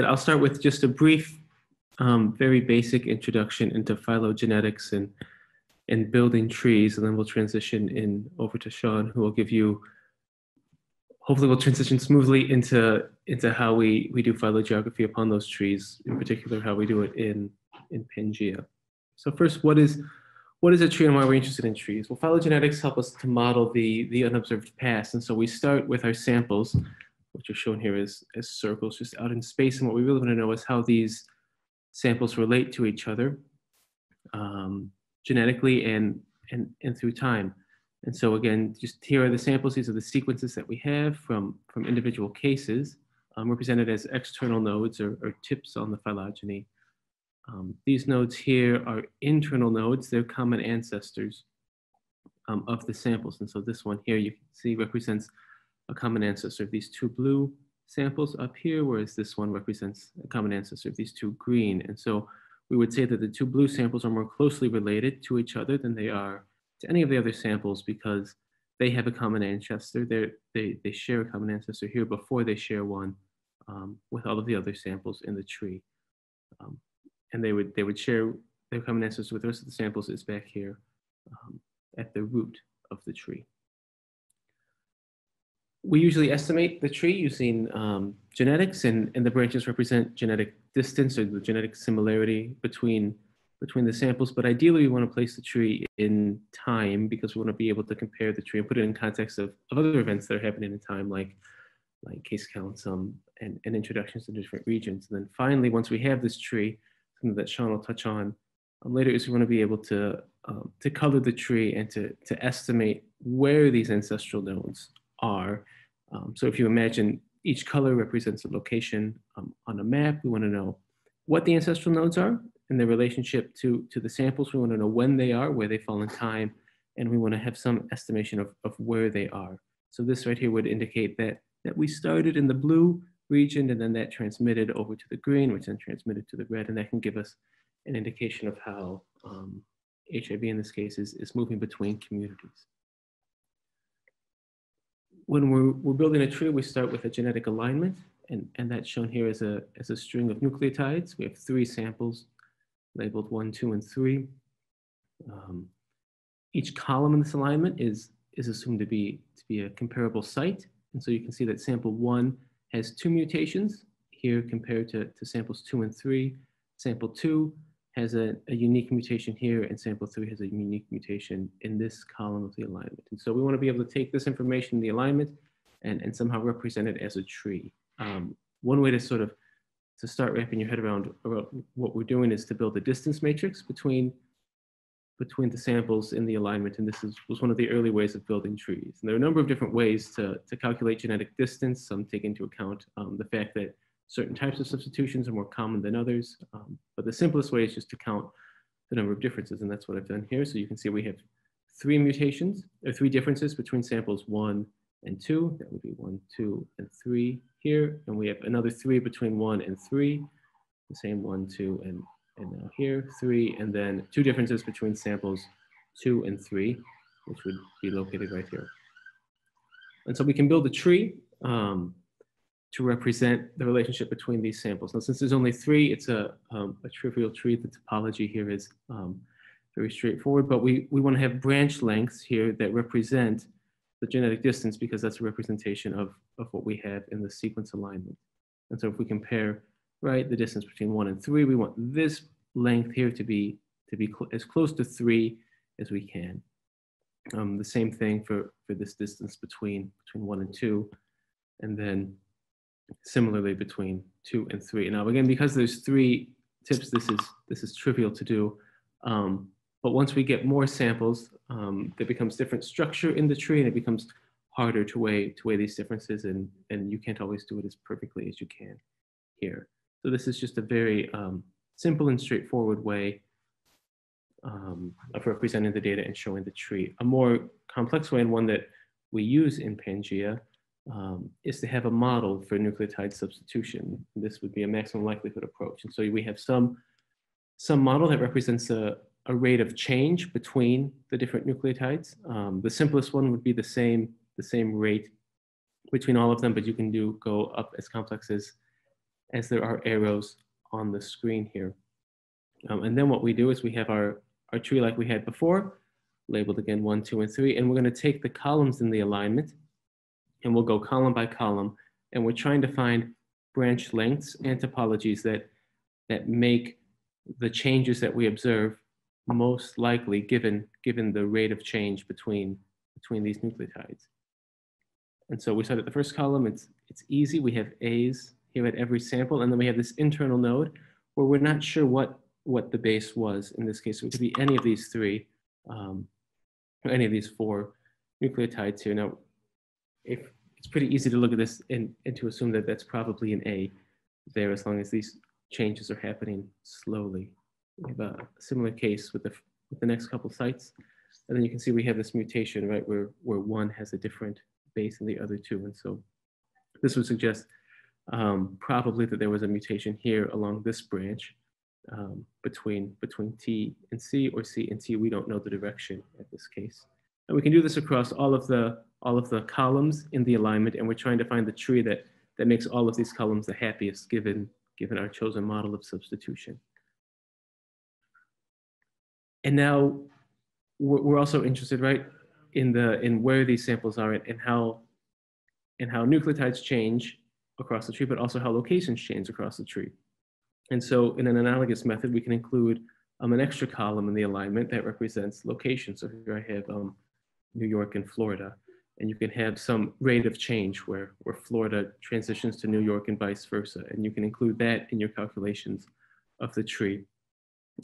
I'll start with just a brief, um, very basic introduction into phylogenetics and, and building trees, and then we'll transition in over to Sean, who will give you, hopefully we'll transition smoothly into, into how we, we do phylogeography upon those trees, in particular how we do it in, in Pangea. So first, what is, what is a tree and why are we're interested in trees? Well, phylogenetics help us to model the, the unobserved past. And so we start with our samples, which are shown here as, circles just out in space. And what we really want to know is how these samples relate to each other um, genetically and, and, and through time. And so again, just here are the samples. These are the sequences that we have from, from individual cases um, represented as external nodes or, or tips on the phylogeny. Um, these nodes here are internal nodes. They're common ancestors um, of the samples. And so this one here you can see represents a common ancestor of these two blue samples up here, whereas this one represents a common ancestor of these two green. And so we would say that the two blue samples are more closely related to each other than they are to any of the other samples because they have a common ancestor. They're, they they share a common ancestor here before they share one um, with all of the other samples in the tree. Um, and they would, they would share their common ancestor with the rest of the samples is back here um, at the root of the tree. We usually estimate the tree using um, genetics and, and the branches represent genetic distance or the genetic similarity between, between the samples, but ideally we wanna place the tree in time because we wanna be able to compare the tree and put it in context of, of other events that are happening in time like, like case counts um, and, and introductions to different regions. And then finally, once we have this tree, something that Sean will touch on um, later is we want to be able to, um, to color the tree and to, to estimate where these ancestral nodes are. Um, so if you imagine each color represents a location um, on a map, we want to know what the ancestral nodes are and their relationship to, to the samples. We want to know when they are, where they fall in time, and we want to have some estimation of, of where they are. So this right here would indicate that, that we started in the blue region, and then that transmitted over to the green, which then transmitted to the red, and that can give us an indication of how um, HIV in this case is, is moving between communities. When we're, we're building a tree, we start with a genetic alignment, and, and that's shown here as a, as a string of nucleotides. We have three samples labeled one, two, and three. Um, each column in this alignment is, is assumed to be, to be a comparable site. And so you can see that sample one has two mutations here compared to, to samples two and three. Sample two has a, a, unique mutation here and sample three has a unique mutation in this column of the alignment. And so we wanna be able to take this information in the alignment and, and somehow represent it as a tree. Um, one way to sort of, to start wrapping your head around, around what we're doing is to build a distance matrix between between the samples in the alignment, and this is, was one of the early ways of building trees. And there are a number of different ways to, to calculate genetic distance. Some take into account um, the fact that certain types of substitutions are more common than others, um, but the simplest way is just to count the number of differences, and that's what I've done here. So you can see we have three mutations, or three differences between samples one and two. That would be one, two, and three here, and we have another three between one and three, the same one, two, and and now here, three, and then two differences between samples two and three, which would be located right here. And so we can build a tree um, to represent the relationship between these samples. Now, since there's only three, it's a, um, a trivial tree. The topology here is um, very straightforward, but we, we want to have branch lengths here that represent the genetic distance because that's a representation of, of what we have in the sequence alignment. And so if we compare right? The distance between one and three. We want this length here to be, to be cl as close to three as we can. Um, the same thing for, for this distance between, between one and two. And then similarly between two and three. Now again, because there's three tips, this is, this is trivial to do. Um, but once we get more samples, um, there becomes different structure in the tree and it becomes harder to weigh, to weigh these differences and, and you can't always do it as perfectly as you can here. So this is just a very um, simple and straightforward way um, of representing the data and showing the tree. A more complex way and one that we use in Pangea um, is to have a model for nucleotide substitution. This would be a maximum likelihood approach. And so we have some, some model that represents a, a rate of change between the different nucleotides. Um, the simplest one would be the same, the same rate between all of them, but you can do go up as complex as as there are arrows on the screen here. Um, and then what we do is we have our, our tree like we had before, labeled again one, two, and three, and we're gonna take the columns in the alignment and we'll go column by column, and we're trying to find branch lengths and topologies that, that make the changes that we observe most likely given, given the rate of change between, between these nucleotides. And so we start at the first column, it's, it's easy. We have A's here at every sample, and then we have this internal node where we're not sure what, what the base was. In this case, it could be any of these three, um, any of these four nucleotides here. Now, if it's pretty easy to look at this and, and to assume that that's probably an A there as long as these changes are happening slowly. We have a similar case with the, with the next couple sites. And then you can see we have this mutation, right, where, where one has a different base than the other two. And so this would suggest um, probably that there was a mutation here along this branch um, between, between T and C or C and T. We don't know the direction at this case. And we can do this across all of the, all of the columns in the alignment, and we're trying to find the tree that, that makes all of these columns the happiest given, given our chosen model of substitution. And now we're also interested, right, in the in where these samples are and how and how nucleotides change across the tree, but also how locations change across the tree. And so in an analogous method, we can include um, an extra column in the alignment that represents location. So here I have um, New York and Florida, and you can have some rate of change where, where Florida transitions to New York and vice versa. And you can include that in your calculations of the tree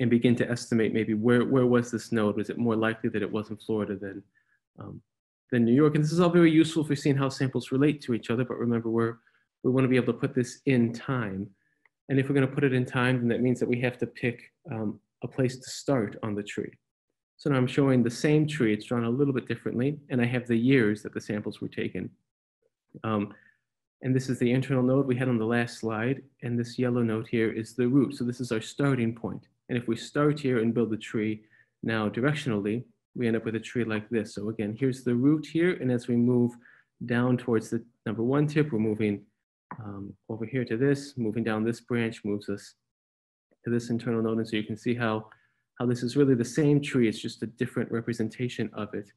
and begin to estimate maybe where, where was this node? Was it more likely that it was in Florida than, um, than New York? And this is all very useful for seeing how samples relate to each other. But remember, we're, we want to be able to put this in time. And if we're going to put it in time, then that means that we have to pick um, a place to start on the tree. So now I'm showing the same tree. It's drawn a little bit differently. And I have the years that the samples were taken. Um, and this is the internal node we had on the last slide. And this yellow node here is the root. So this is our starting point. And if we start here and build the tree now directionally, we end up with a tree like this. So again, here's the root here. And as we move down towards the number one tip, we're moving um, over here to this, moving down this branch moves us to this internal node. And so you can see how, how this is really the same tree. It's just a different representation of it.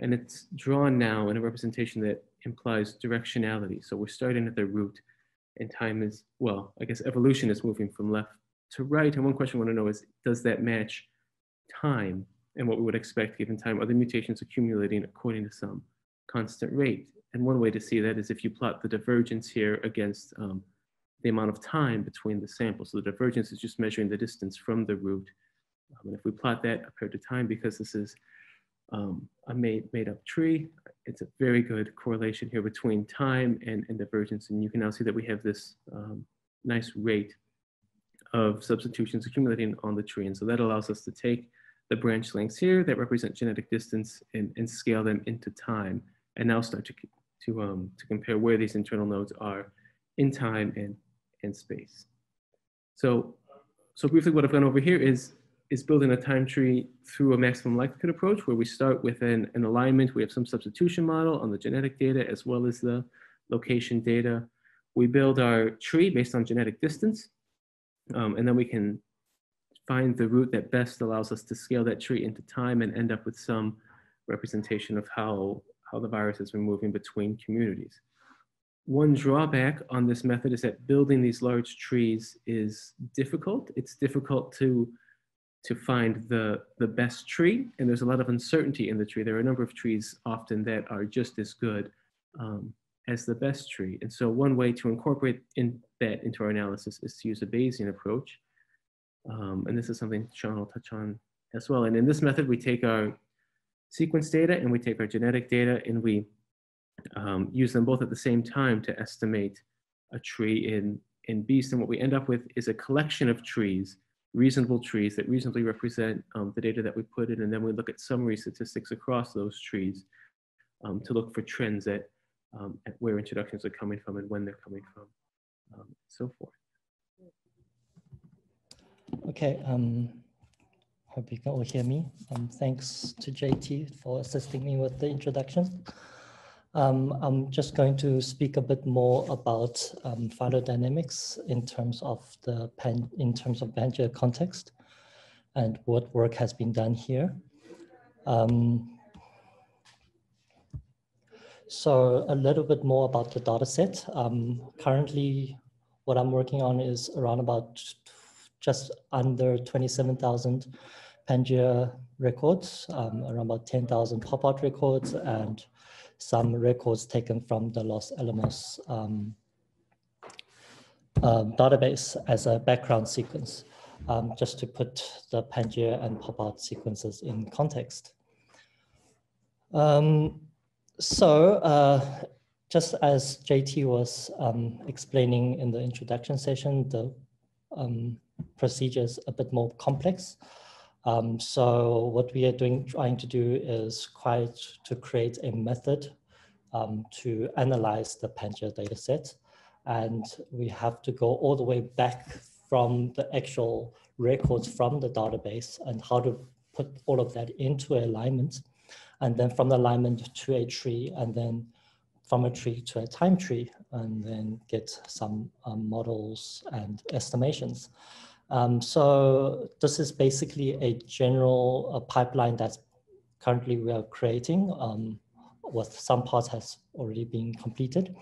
And it's drawn now in a representation that implies directionality. So we're starting at the root and time is, well, I guess evolution is moving from left to right. And one question I want to know is, does that match time and what we would expect given time? Are the mutations accumulating according to some constant rate? And one way to see that is if you plot the divergence here against um, the amount of time between the samples. So the divergence is just measuring the distance from the root. Um, and if we plot that compared to time, because this is um, a made, made up tree, it's a very good correlation here between time and, and divergence. And you can now see that we have this um, nice rate of substitutions accumulating on the tree. And so that allows us to take the branch lengths here that represent genetic distance and, and scale them into time and now start to, to, um, to compare where these internal nodes are in time and, and space. So, so briefly what I've done over here is, is building a time tree through a maximum likelihood approach where we start with an, an alignment. We have some substitution model on the genetic data as well as the location data. We build our tree based on genetic distance. Um, and then we can find the route that best allows us to scale that tree into time and end up with some representation of how, how the virus has been moving between communities. One drawback on this method is that building these large trees is difficult. It's difficult to, to find the, the best tree, and there's a lot of uncertainty in the tree. There are a number of trees often that are just as good um, as the best tree. And so one way to incorporate in that into our analysis is to use a Bayesian approach. Um, and this is something Sean will touch on as well. And in this method, we take our sequence data and we take our genetic data and we um, use them both at the same time to estimate a tree in, in beast. And what we end up with is a collection of trees, reasonable trees that reasonably represent um, the data that we put in. And then we look at summary statistics across those trees um, to look for trends at um, at where introductions are coming from and when they're coming from, um, so forth. Okay, um, hope you can all hear me. Um, thanks to JT for assisting me with the introduction. Um, I'm just going to speak a bit more about um, phylogeodynamics in terms of the pan, in terms of Pangea context and what work has been done here. Um, so a little bit more about the data set. Um, currently, what I'm working on is around about just under 27,000 Pangea records, um, around about 10,000 pop-out records, and some records taken from the Los Alamos um, um, database as a background sequence, um, just to put the Pangea and pop-out sequences in context. Um, so uh, just as JT was um, explaining in the introduction session, the procedure is a bit more complex. Um, so what we are doing, trying to do is quite to create a method um, to analyze the Pangea data set. And we have to go all the way back from the actual records from the database and how to put all of that into alignment. And then from the alignment to a tree and then from a tree to a time tree and then get some um, models and estimations. Um, so this is basically a general uh, pipeline that's currently we are creating um, with some parts has already been completed.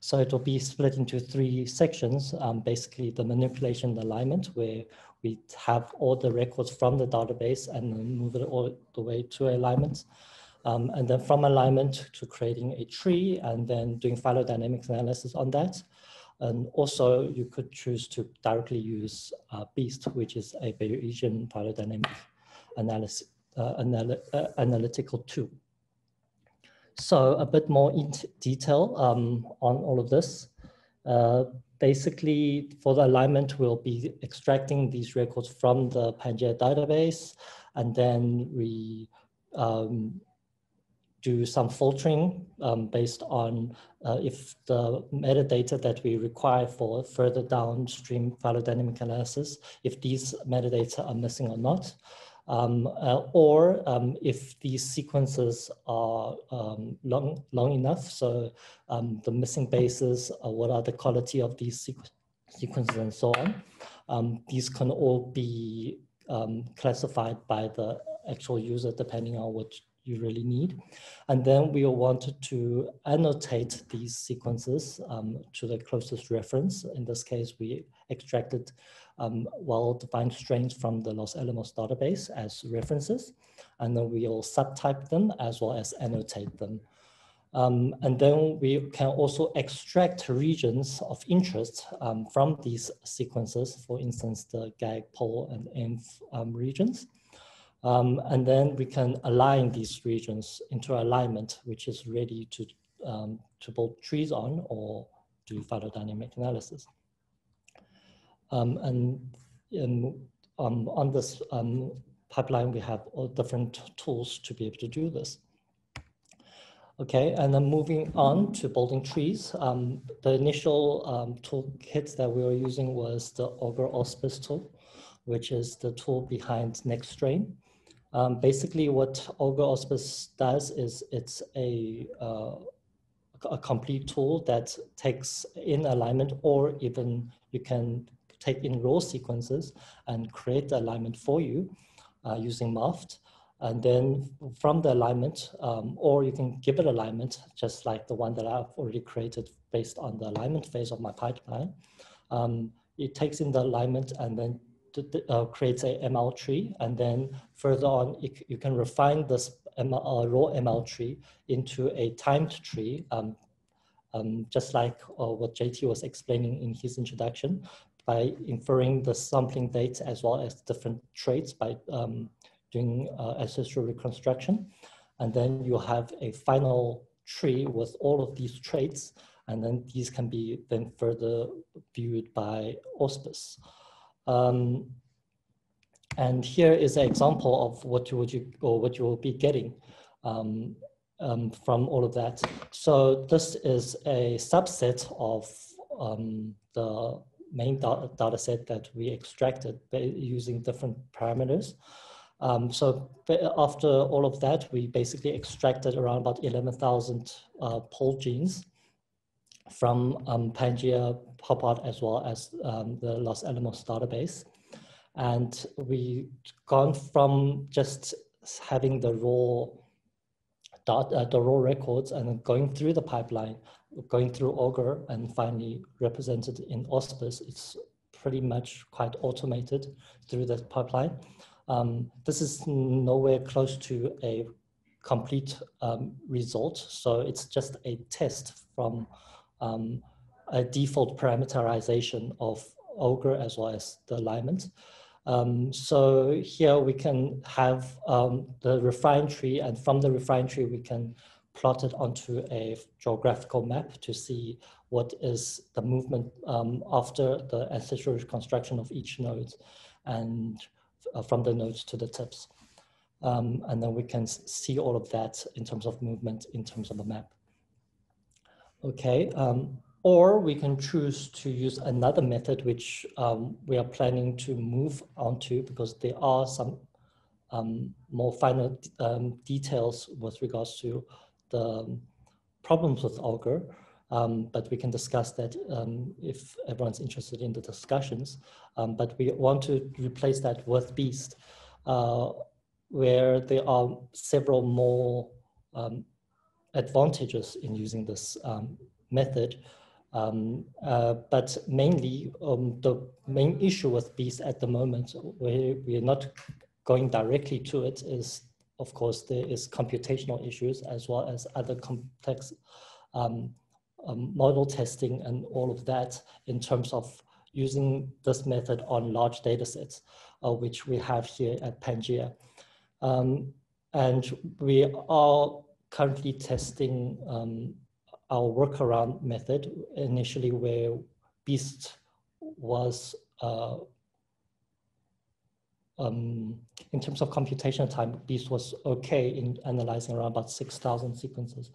So it will be split into three sections, um, basically the manipulation alignment where we have all the records from the database and move it all the way to alignment. Um, and then from alignment to creating a tree and then doing phylogeodynamics analysis on that. And also you could choose to directly use uh, BEAST, which is a Bayesian phylogeodynamic analysis, uh, anal uh, analytical tool. So a bit more in detail um, on all of this. Uh, basically, for the alignment, we'll be extracting these records from the Pangea database, and then we um, do some filtering um, based on uh, if the metadata that we require for further downstream phylogenetic analysis, if these metadata are missing or not, um, uh, or um, if these sequences are um, long, long enough, so um, the missing bases, uh, what are the quality of these sequ sequences and so on. Um, these can all be classified by the actual user depending on what you really need. And then we wanted to annotate these sequences um, to the closest reference. In this case, we extracted um, well-defined strains from the Los Alamos database as references. And then we'll subtype them as well as annotate them. Um, and then we can also extract regions of interest um, from these sequences, for instance, the GAG, POL, and ENV um, regions. Um, and then we can align these regions into alignment, which is ready to, um, to build trees on or do phylogeodynamic analysis. Um, and in, um, on this um, pipeline, we have all different tools to be able to do this. Okay, and then moving on to building trees. Um, the initial um, toolkit that we were using was the Augur Auspice tool, which is the tool behind NextStrain. Um, basically, what Augur Auspice does is it's a, uh, a complete tool that takes in alignment or even you can take in raw sequences and create the alignment for you uh, using MAFT. And then from the alignment, um, or you can give it alignment, just like the one that I've already created based on the alignment phase of my pipeline. Um, it takes in the alignment and then uh, creates a ML tree, and then further on, it, you can refine this ML, uh, raw ML tree into a timed tree, um, um, just like uh, what JT was explaining in his introduction, by inferring the sampling dates as well as different traits by um, doing uh, ancestral reconstruction. And then you have a final tree with all of these traits, and then these can be then further viewed by Auspice. Um, and here is an example of what you would you or what you will be getting um, um, from all of that. So this is a subset of um, the main data, data set that we extracted using different parameters. Um, so after all of that, we basically extracted around about 11,000 uh, pole genes from um, Pangea, PopArt, as well as um, the Los Alamos database. And we gone from just having the raw dot, uh, the raw records and going through the pipeline, going through Augur and finally represented in Auspis. It's pretty much quite automated through that pipeline. Um, this is nowhere close to a complete um, result. So it's just a test from um, a default parameterization of Augur as well as the alignment. Um, so here we can have um, the refined tree and from the refined tree we can plot it onto a geographical map to see what is the movement um, after the ancestral reconstruction of each node and uh, from the nodes to the tips. Um, and then we can see all of that in terms of movement in terms of a map. Okay, um, or we can choose to use another method which um, we are planning to move on to because there are some um, more final um, details with regards to the problems with Augur. Um, but we can discuss that um, if everyone's interested in the discussions. Um, but we want to replace that with Beast, uh, where there are several more advantages in using this method. Um, uh, but mainly, um, the main issue with Beast at the moment, where we are not going directly to it, is of course there is computational issues as well as other complex um, um model testing and all of that in terms of using this method on large data sets, uh, which we have here at Pangea. Um, and we are currently testing um, our workaround method initially where Beast was uh, um, in terms of computational time, Beast was okay in analyzing around about 6,000 sequences,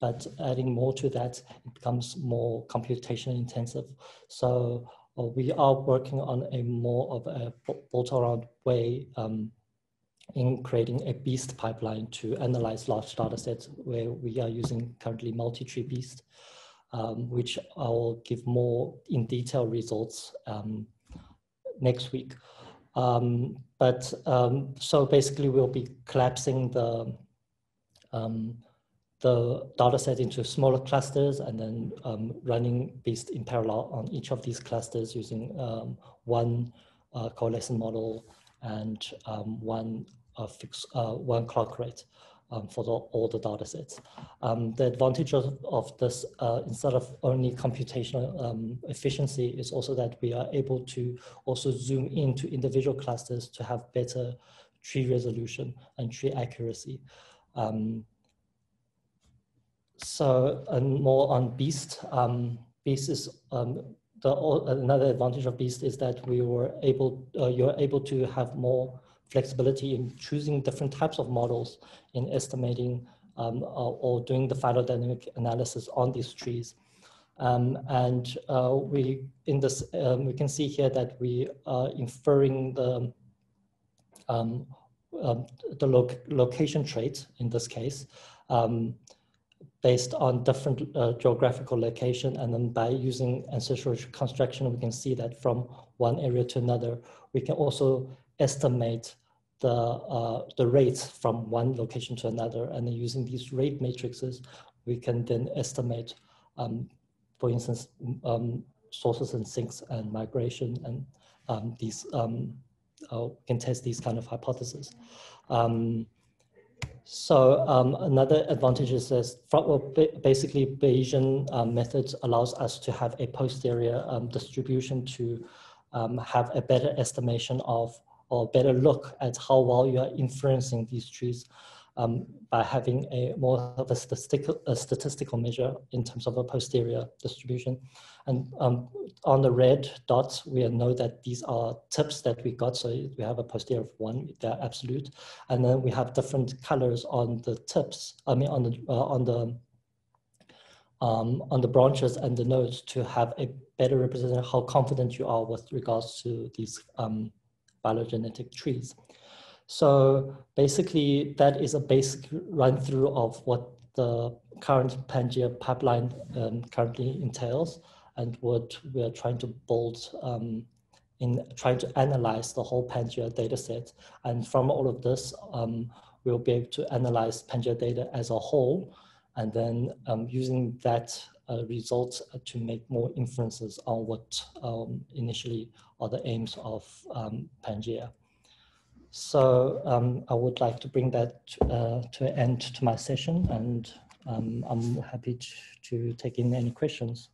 but adding more to that, it becomes more computation intensive. So uh, we are working on a more of a bolt around way um, in creating a beast pipeline to analyze large data sets where we are using currently multi-tree beast, um, which I will give more in detail results um, next week. Um, but um, so basically we'll be collapsing the um, the data set into smaller clusters and then um, running beast in parallel on each of these clusters using one uh, coalescent model and um, one uh, fix, uh, one clock rate um, for the, all the data sets. Um, the advantage of, of this, uh, instead of only computational um, efficiency, is also that we are able to also zoom into individual clusters to have better tree resolution and tree accuracy. Um, so, and more on Beast. Um, Beast is the, another advantage of Beast is that we were able, uh, you're able to have more flexibility in choosing different types of models in estimating um, or, or, doing the phylogenetic analysis on these trees. Um, and uh, we, in this, um, we can see here that we are inferring the, um, um, the lo location trait in this case, um, based on different uh, geographical location. And then by using ancestral construction, we can see that from one area to another. We can also estimate the, uh, the rates from one location to another. And then using these rate matrices, we can then estimate, um, for instance, um, sources and sinks and migration and um, these um, uh, can test these kind of hypotheses. Um, so um, another advantage is this, well, basically Bayesian um, methods allows us to have a posterior um, distribution to um, have a better estimation of or better look at how well you are influencing these trees um, by having a more of a statistical, a statistical measure in terms of a posterior distribution. And um, on the red dots, we know that these are tips that we got. So we have a posterior of one, they're absolute. And then we have different colors on the tips, I mean, on the, uh, on the, um, on the branches and the nodes to have a better representation of how confident you are with regards to these um, phylogenetic trees. So basically, that is a basic run through of what the current Pangea pipeline um, currently entails and what we are trying to build um, in trying to analyze the whole Pangea data set. And from all of this, um, we'll be able to analyze Pangea data as a whole, and then um, using that uh, results to make more inferences on what um, initially are the aims of um, Pangea. So um, I would like to bring that uh, to an end to my session, and um, I'm happy to, to take in any questions.